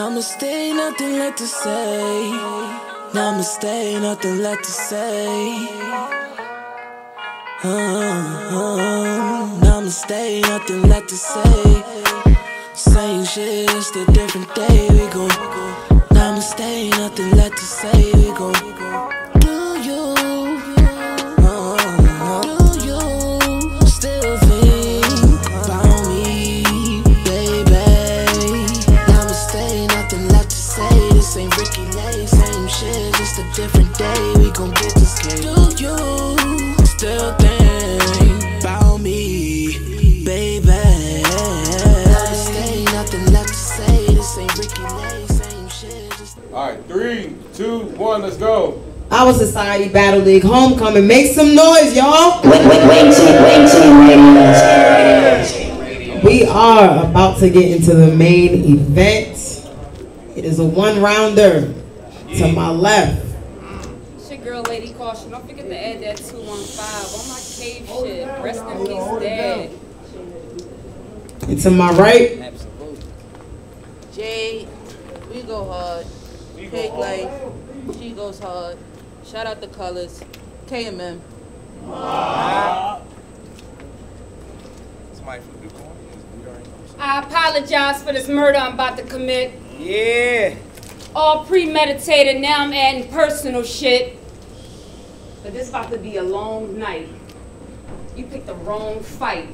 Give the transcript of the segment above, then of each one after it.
Namaste, nothing left to say. Namaste, nothing left to say. Uh, uh, namaste, nothing left to say. Same shit, just a different day. We go. Namaste, nothing left to say. We go. All right, three, two, one, let's go. Our Society Battle League homecoming. Make some noise, y'all. We are about to get into the main event. It is a one rounder. To my left, It's your girl, Lady Caution. Don't forget to add that 215 on my cave shit. Rest in peace, Dad. and to my right, Jay, we go hard. Pig Life, she goes hard. Shout out the colors. KMM. Somebody from Duke I apologize for this murder I'm about to commit. Yeah. All premeditated. Now I'm adding personal shit. But this about to be a long night. You picked the wrong fight.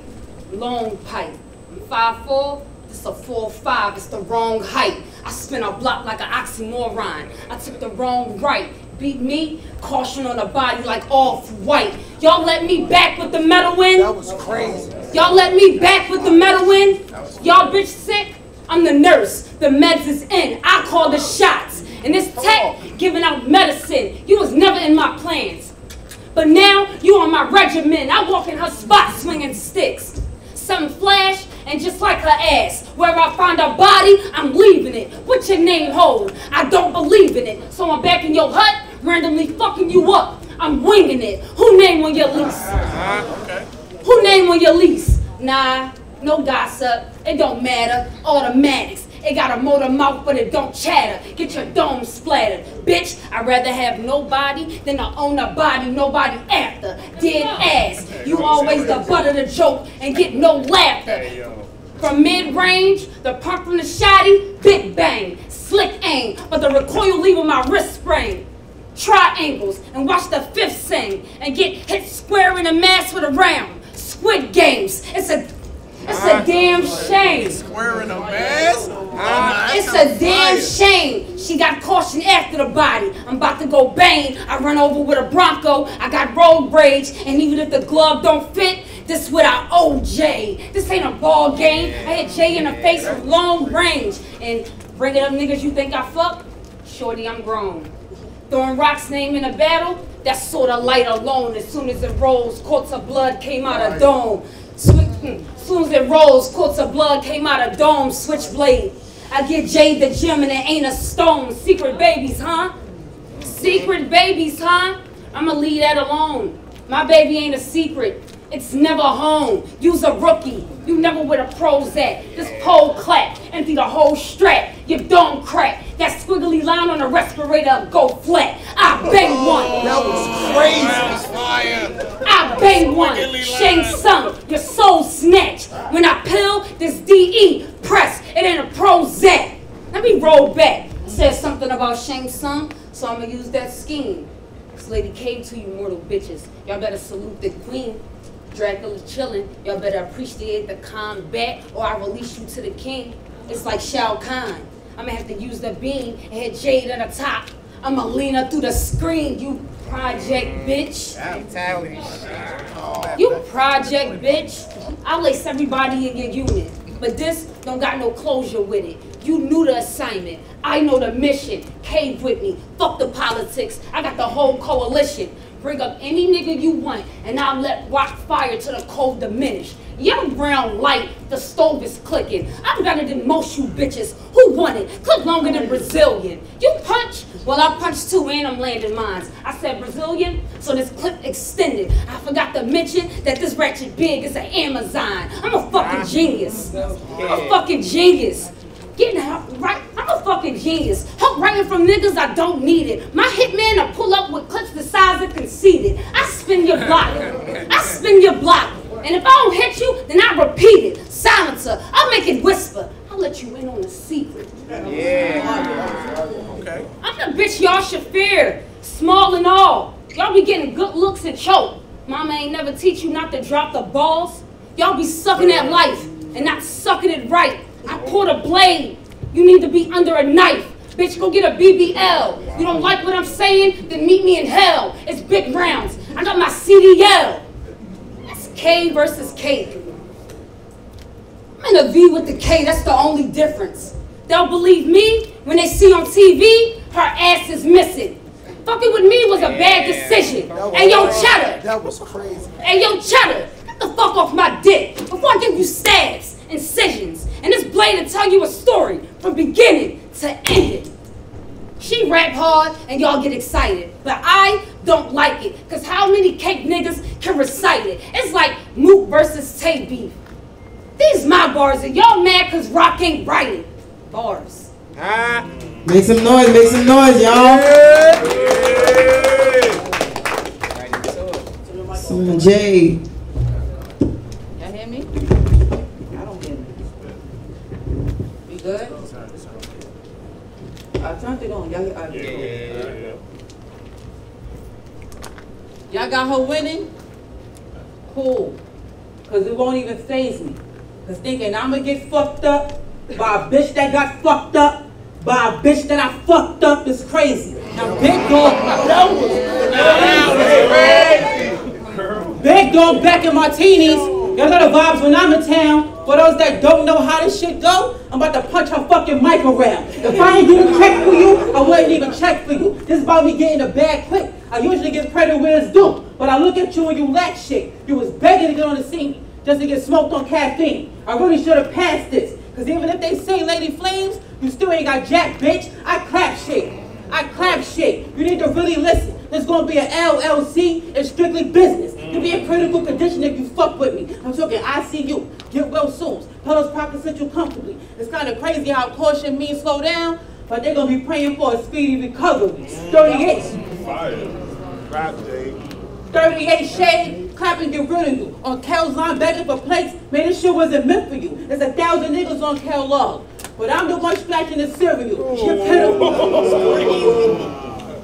Long pipe. I'm 5'4". This a 4'5". It's the wrong height. I spin a block like an oxymoron. I took the wrong right. Beat me, caution on the body like off-white. Y'all let me back with the metal in? That was crazy. Y'all let me back with the metal in? Y'all bitch sick? I'm the nurse. The meds is in. I call the shots. And this tech giving out medicine. You was never in my plans. But now you on my regimen. I walk in her spot swinging sticks. Something flash and just like her ass. Where I find a body, I'm leaving it. What's your name hold? I don't believe in it. So I'm back in your hut, randomly fucking you up. I'm winging it. Who name on your lease? Uh-huh, Who name on your lease? Nah, no gossip. It don't matter. Automatics. It got a motor mouth, but it don't chatter. Get your dome splattered. Bitch, I'd rather have nobody than to own a body nobody after. Dead ass. You always the butt of the joke and get no laughter. From mid-range, the pump from the shotty, big bang, slick aim, but the recoil leaving my wrist sprain. Triangles and watch the fifth sing and get hit square in the mass with a round. Squid games. It's a it's a damn shame. Wearing a mask? Uh, it's a damn shame. She got caution after the body. I'm about to go bang. I run over with a Bronco. I got road rage. And even if the glove don't fit, this what I OJ. This ain't a ball game. I hit Jay in the face with long range. And bring it up, niggas, you think I fuck? Shorty, I'm grown. Throwing rocks name in a battle, That sort of light alone. As soon as it rolls, quarts of blood came out of dome. Soon as it rolls, quarts of blood came out of dome. Switchblade. I get Jade the gem and it ain't a stone. Secret babies, huh? Secret babies, huh? I'ma leave that alone. My baby ain't a secret. It's never home. You's a rookie. You never where a pros at. This pole clap, empty the whole strap. Your dome crack. That squiggly line on the respirator go flat. I bang one. That was crazy. I bang one. Shang Tsung, your soul snatch. When I pill, this DE press. It ain't a Prozac. Let me roll back. Said something about Shang Tsung, so I'ma use that scheme. This lady came to you mortal bitches. Y'all better salute the queen. Dracula chillin'. Y'all better appreciate the combat or I release you to the king. It's like Shao Kahn. I'ma have to use the beam and hit Jade at the top. I'ma lean her through the screen, you project bitch. You project bitch. I lace everybody in your unit. But this don't got no closure with it. You knew the assignment. I know the mission. Cave with me. Fuck the politics. I got the whole coalition. Bring up any nigga you want, and I'll let rock fire till the cold diminish. Young brown light, the stove is clicking. I'm better than most you bitches. Who want it? Click longer than Brazilian. You punch? Well, I punch too, and I'm landing mines. I said Brazilian, so this clip extended. I forgot to mention that this ratchet big is an Amazon. I'm a fucking ah. genius. A fucking genius. Getting out right. I'm a fucking genius. Help writing from niggas I don't need it. My hitman I pull up with clips the size of conceited. I spin your block. I spin your block. And if I don't hit you, then I repeat it. Silencer. I'll make it whisper. I'll let you in on the secret. Okay. I'm the bitch y'all should fear. Small and all. Y'all be getting good looks and choke. Mama ain't never teach you not to drop the balls. Y'all be sucking at life and not sucking it right. I pulled a blade. You need to be under a knife. Bitch, go get a BBL. You don't like what I'm saying? Then meet me in hell. It's big rounds. I got my CDL. That's K versus K. I'm in a V with the K, that's the only difference. They'll believe me when they see on TV her ass is missing. Fucking with me was a bad decision. And yo, Cheddar, That was crazy. Hey, yo, Cheddar, get the fuck off my dick before I give you stabs, incisions, and this blade to tell you a story from beginning to ending. She rap hard and y'all get excited, but I don't like it, cause how many cake niggas can recite it? It's like Mook versus Tay beef. These my bars and y'all mad cause Rock ain't writing. Bars. Ah. Make some noise, make some noise, y'all. Some Jade. Y'all hear me? I don't get it. We good? I turned it on. Y'all, I, Y'all got her winning? Cool. Cause it won't even phase me. Cause thinking I'ma get fucked up by a bitch that got fucked up by a bitch that I fucked up is crazy. Now big dog, that was Big dog back in martinis. Y'all got the vibes when I'm in town. For those that don't know how this shit go, I'm about to punch her fucking mic around. If I ain't do check for you, I wouldn't even check for you. This is about me getting the bag quick. I usually get credit where it's due. But I look at you and you lack shit. You was begging to get on the scene just to get smoked on caffeine. I really should have passed this. Cause even if they say Lady Flames, you still ain't got jack, bitch. I clap shit. I clap shit. You need to really listen. There's gonna be an LLC. It's strictly business. You'll be in critical condition if you fuck with me. I'm talking ICU. Get well soon. Pillows pockets sit you comfortably. It's kind of crazy how caution means slow down, but they're gonna be praying for a speedy recovery. 38. Rap day. 38 shade, clapping get rid of you. On line begging for plates, man, this shit wasn't meant for you. There's a thousand niggas on Kellogg. But I'm the one scratching the cereal. You're pitiful.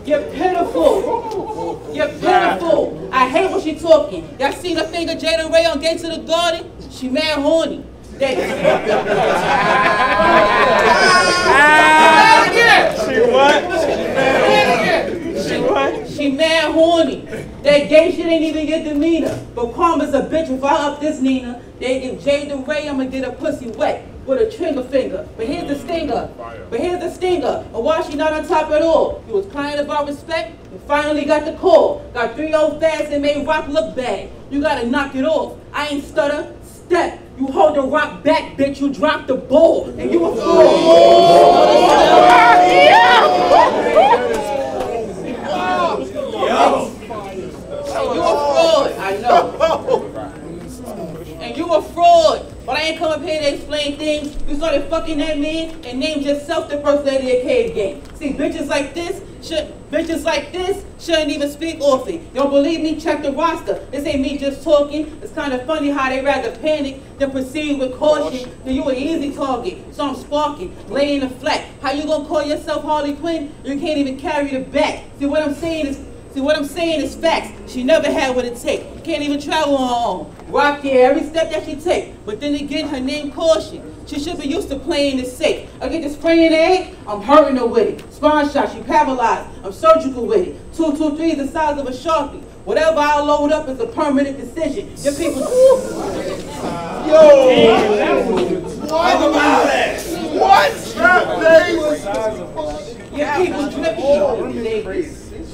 You're pitiful. You're pitiful. I hate when she talking. Y'all seen the finger Jada Ray on Gates of the Garden? She mad horny. They, ah. She what? She what? She mad horny. That gay shit ain't even get demeanor. But Karma's a bitch. If I up this Nina, they give Jada Ray, I'ma get a pussy wet with a trigger finger. But here's the stinger. But here's the stinger. Or why she not on top at all? You was crying about respect. and finally got the call. Got three old fast and made rock look bad. You gotta knock it off. I ain't stutter. Step. You hold the rock back, bitch. You drop the ball. And you a And you a fraud, I know. And you a fraud. But I ain't come up here to explain things. You started fucking that man and named yourself the first lady of cave game. See, bitches like this should bitches like this shouldn't even speak often. You don't believe me? Check the roster. This ain't me just talking. It's kind of funny how they rather panic than proceed with caution. Then you an easy target. So I'm sparking, laying the flat. How you gonna call yourself Harley Quinn? You can't even carry the back. See what I'm saying is See, what I'm saying is facts. She never had what it take. Can't even travel on her own. Rock here every step that she take. But then again, her name caution. She should be used to playing it safe. I get this spraying egg, I'm hurting her with it. Spawn shot, she paralyzed. I'm surgical with it. Two, two, three is the size of a sharpie. Whatever I load up is a permanent decision. Your people. Your people dripping.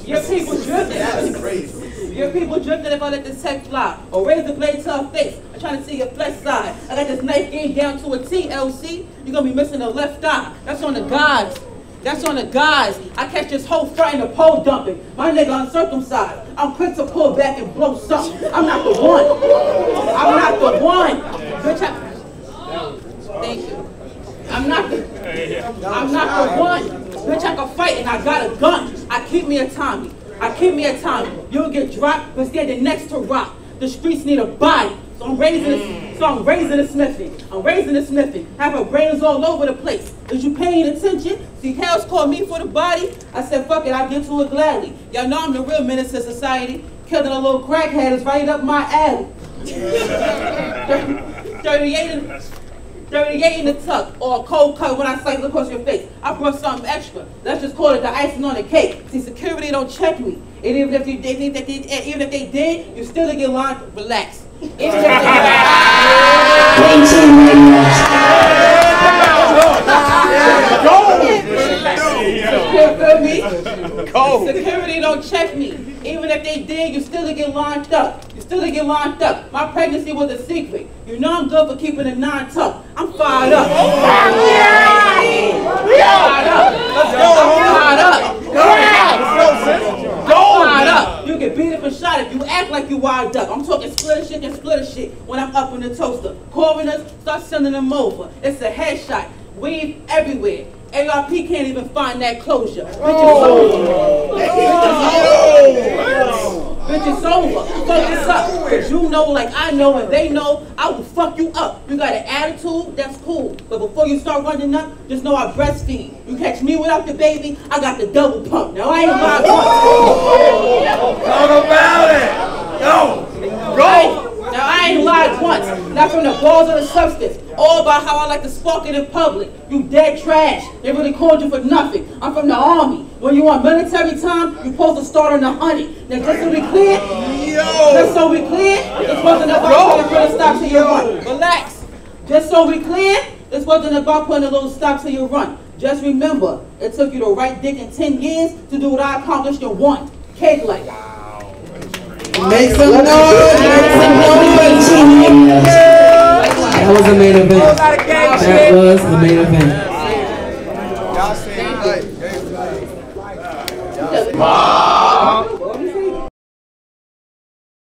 Your people drifting. Your people drifting if I let this tech fly. Or raise the blade to her face. I'm trying to see your flesh side. I got this knife game down to a T, LC. You're gonna be missing the left eye. That's on the guys. That's on the guys. I catch this whole fry in the pole dumping. My nigga uncircumcised. I'm quick to pull back and blow something. I'm not the one. I'm not the one. Bitch, I... Thank you. I'm not the... I'm not the one. Bitch, I can fight and I got a gun. I keep me a Tommy. I keep me a Tommy. You'll get dropped, but standing next to rock. The streets need a body. So I'm raising the, so I'm raising the smithing. I'm raising the smithing. Have her brains all over the place. Is you paying attention? See, House called me for the body. I said, fuck it, I'll get to it gladly. Y'all know I'm the real menace to society. Killing a little crackhead is right up my alley. 38 in, 38 in the tuck, or a cold cut when I cycle across your face. I brought something extra. Let's just call it the icing on the cake. See, security don't check me. And even if you they think that they, even if they did, you still get lined. Relax. Even if they, Security don't check me. Even if they did, you still get lined up. Still get locked up. My pregnancy was a secret. You know I'm good for keeping it non-tuck. I'm fired up. I'm fired up. Let's go. I'm fired up. Go. Fired up. You get beat up and shot if you act like you wild up. I'm talking splitter shit and splitter shit when I'm up in the toaster. Coroners, start sending them over. It's a headshot. Weave everywhere. ARP can't even find that closure. Bitch, it's over. Oh. Bitch, it's over. Focus up. Cause you know like I know and they know I will fuck you up. You got an attitude, that's cool. But before you start running up, just know I breastfeed. You catch me without the baby, I got the double pump. Now I ain't my Talk about it. Yo. Go. Now I ain't lied once. Not from the balls of the substance. All about how I like to spark it in public. You dead trash. They really called you for nothing. I'm from the army. When you on military time, you're supposed to start on the honey. Now just so we clear, just so we clear, this wasn't about trying to put a stop to your run. Relax. Just so we clear, this wasn't about putting a little stop to your run. Just remember, it took you the right dick in 10 years to do what I accomplished in one. Cake like. Make some noise! Make some noise! That was the main event. That was the main event. Like,